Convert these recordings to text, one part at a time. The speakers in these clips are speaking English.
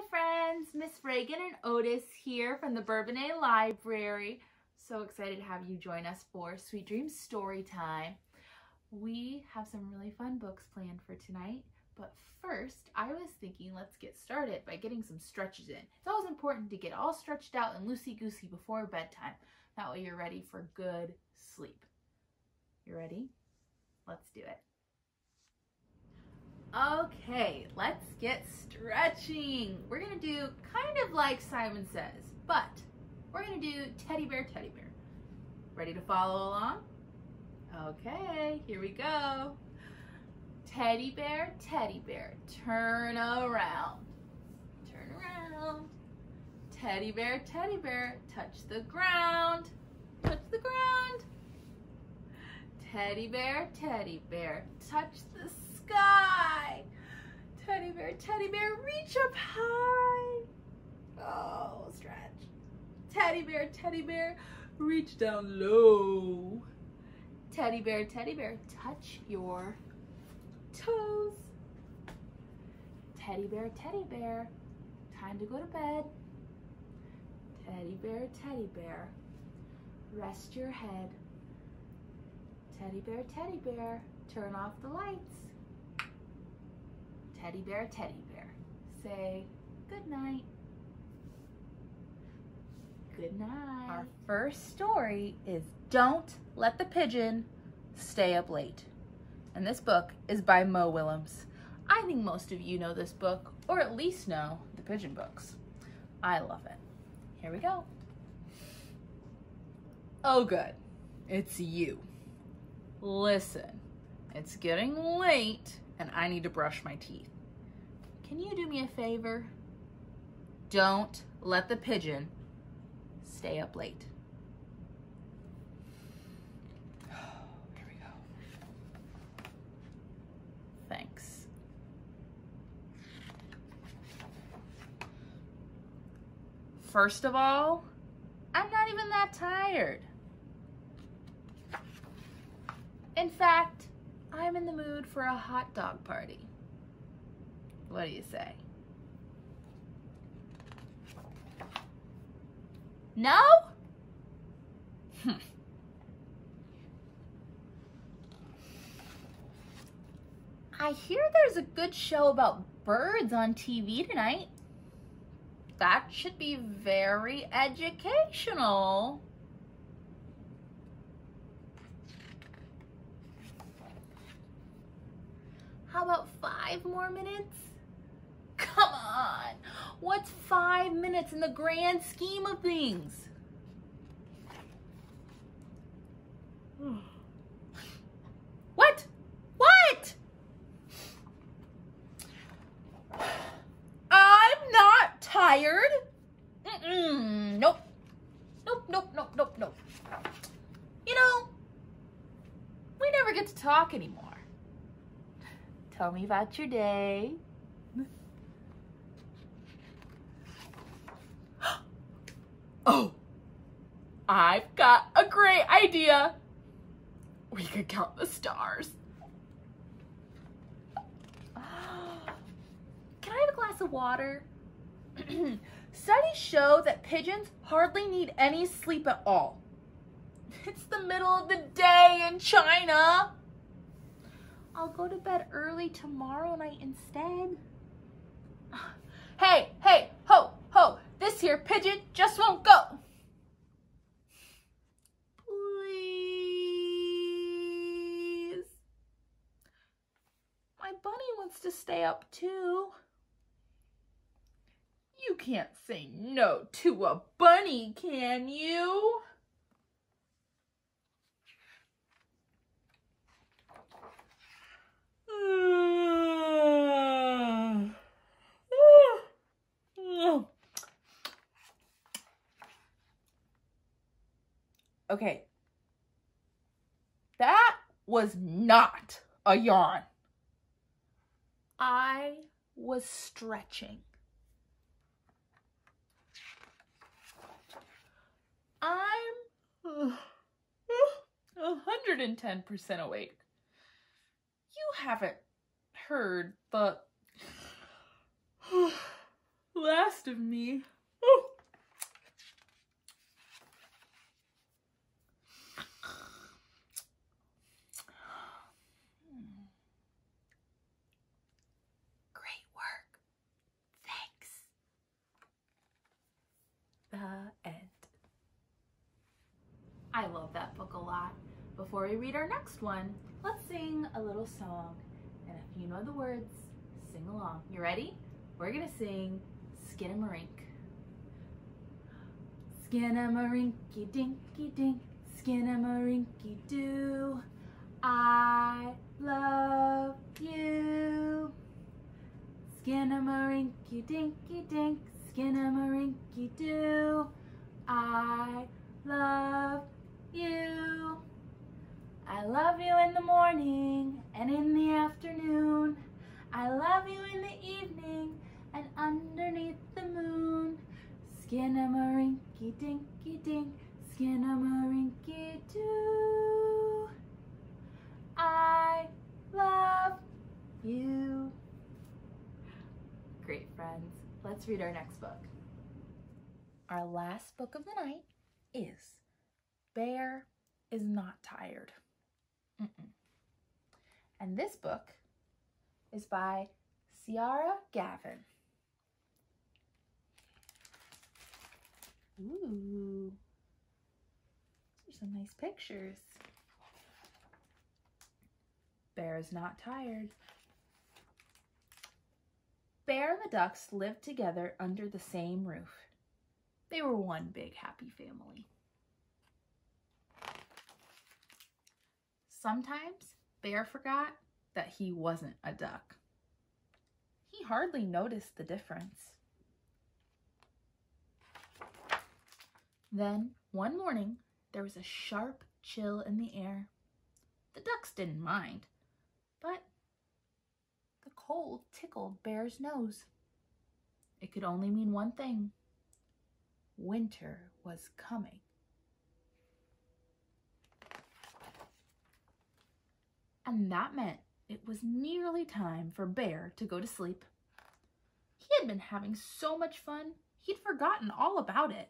Hi friends, Miss Raegan and Otis here from the Bourbonnais Library. So excited to have you join us for Sweet Dreams Story Time. We have some really fun books planned for tonight, but first I was thinking let's get started by getting some stretches in. It's always important to get all stretched out and loosey-goosey before bedtime. That way you're ready for good sleep. You ready? Let's do it. Okay, let's get stretching. We're gonna do kind of like Simon Says, but we're gonna do teddy bear, teddy bear. Ready to follow along? Okay, here we go. Teddy bear, teddy bear, turn around. Turn around. Teddy bear, teddy bear, touch the ground. Touch the ground. Teddy bear, teddy bear, touch the sky. Teddy bear, teddy bear, reach up high. Oh, stretch. Teddy bear, teddy bear, reach down low. Teddy bear, teddy bear, touch your toes. Teddy bear, teddy bear, time to go to bed. Teddy bear, teddy bear, rest your head. Teddy bear, teddy bear, turn off the lights. Teddy bear, teddy bear, say good night. Good night. Our first story is Don't Let the Pigeon Stay Up Late. And this book is by Mo Willems. I think most of you know this book, or at least know the pigeon books. I love it. Here we go. Oh, good. It's you. Listen, it's getting late and I need to brush my teeth. Can you do me a favor? Don't let the pigeon stay up late. Here we go. Thanks. First of all, I'm not even that tired. In fact, I'm in the mood for a hot dog party. What do you say? No? Hmm. I hear there's a good show about birds on TV tonight. That should be very educational. How about five more minutes? Come on, what's five minutes in the grand scheme of things? What? What? I'm not tired. Mm -mm. Nope. Nope, nope, nope, nope, nope. You know, we never get to talk anymore. Tell me about your day. oh, I've got a great idea. We could count the stars. Can I have a glass of water? Studies show that pigeons hardly need any sleep at all. It's the middle of the day in China. I'll go to bed early tomorrow night instead. Hey, hey, ho, ho, this here pigeon just won't go. Please. My bunny wants to stay up too. You can't say no to a bunny, can you? Okay. That was not a yawn. I was stretching. I'm 110% awake. You haven't heard the last of me. Oh. Great work. Thanks. The end. I love that book a lot. Before we read our next one, let's sing a little song. And if you know the words, sing along. You ready? We're gonna sing Skinamarink. Skinamarinky dinky dink, Skinamarinky doo. I love you. Skinamarinky dinky dink, Skinamarinky doo. I love you. I love you in the morning and in the afternoon. I love you in the evening and underneath the moon. Skinamarinky dinky dink, Skinamarinky doo. I love you. Great friends. Let's read our next book. Our last book of the night is Bear is Not Tired. Mm-mm. And this book is by Ciara Gavin. Ooh, these are some nice pictures. Bear is not tired. Bear and the ducks lived together under the same roof. They were one big happy family. Sometimes Bear forgot that he wasn't a duck. He hardly noticed the difference. Then, one morning, there was a sharp chill in the air. The ducks didn't mind, but the cold tickled Bear's nose. It could only mean one thing. Winter was coming. And that meant it was nearly time for Bear to go to sleep. He had been having so much fun, he'd forgotten all about it.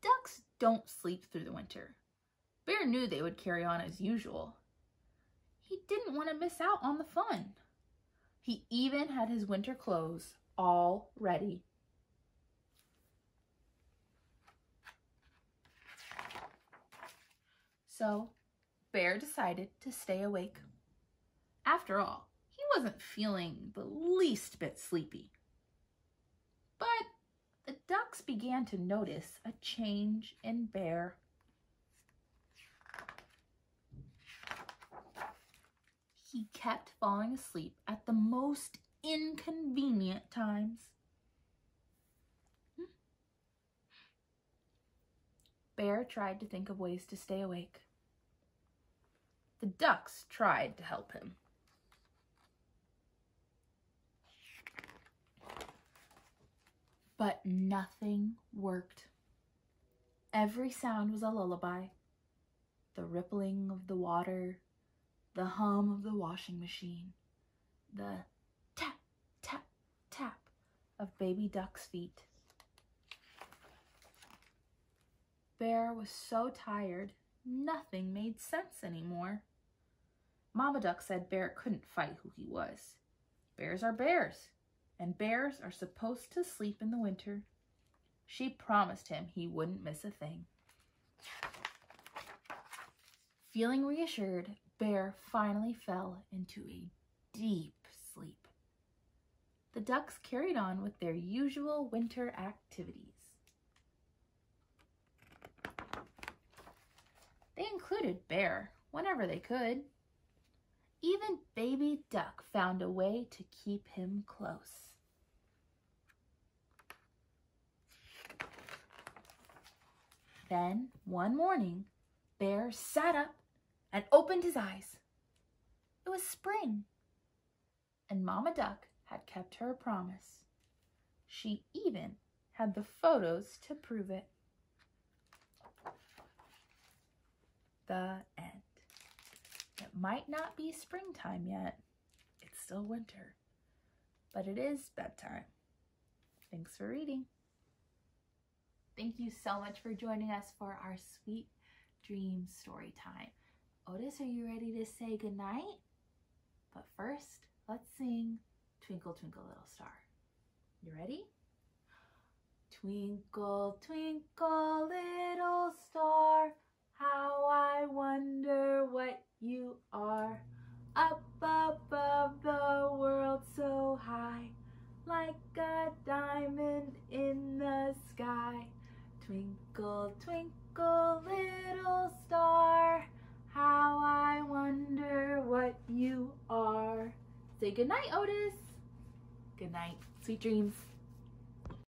Ducks don't sleep through the winter. Bear knew they would carry on as usual. He didn't want to miss out on the fun. He even had his winter clothes all ready. So Bear decided to stay awake. After all, he wasn't feeling the least bit sleepy. But the ducks began to notice a change in Bear. He kept falling asleep at the most inconvenient times. Hmm. Bear tried to think of ways to stay awake. The ducks tried to help him. But nothing worked. Every sound was a lullaby. The rippling of the water, the hum of the washing machine, the tap, tap, tap of baby duck's feet. Bear was so tired, nothing made sense anymore. Mama Duck said Bear couldn't fight who he was. Bears are bears, and bears are supposed to sleep in the winter. She promised him he wouldn't miss a thing. Feeling reassured, Bear finally fell into a deep sleep. The ducks carried on with their usual winter activities. They included Bear whenever they could. Even Baby Duck found a way to keep him close. Then, one morning, Bear sat up and opened his eyes. It was spring, and Mama Duck had kept her promise. She even had the photos to prove it. The. Might not be springtime yet. It's still winter, but it is bedtime. Thanks for reading. Thank you so much for joining us for our sweet dream story time. Otis, are you ready to say goodnight? But first, let's sing Twinkle Twinkle Little Star. You ready? Twinkle, twinkle, little star, how I wonder what you are. Up above the world so high, like a diamond in the sky. Twinkle, twinkle, little star, how I wonder what you are. Say goodnight, Otis. Good night. Sweet dreams.